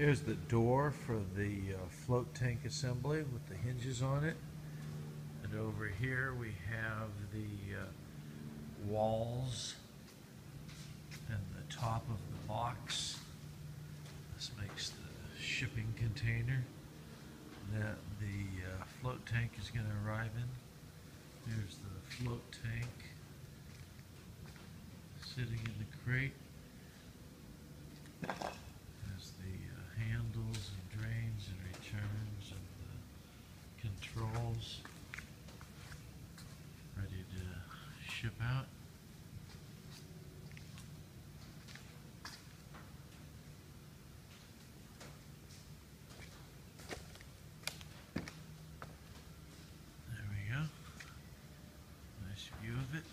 Here's the door for the uh, float tank assembly with the hinges on it. And over here we have the uh, walls and the top of the box. This makes the shipping container that the uh, float tank is going to arrive in. Here's the float tank sitting in the crate. rolls ready to ship out. There we go. Nice view of it.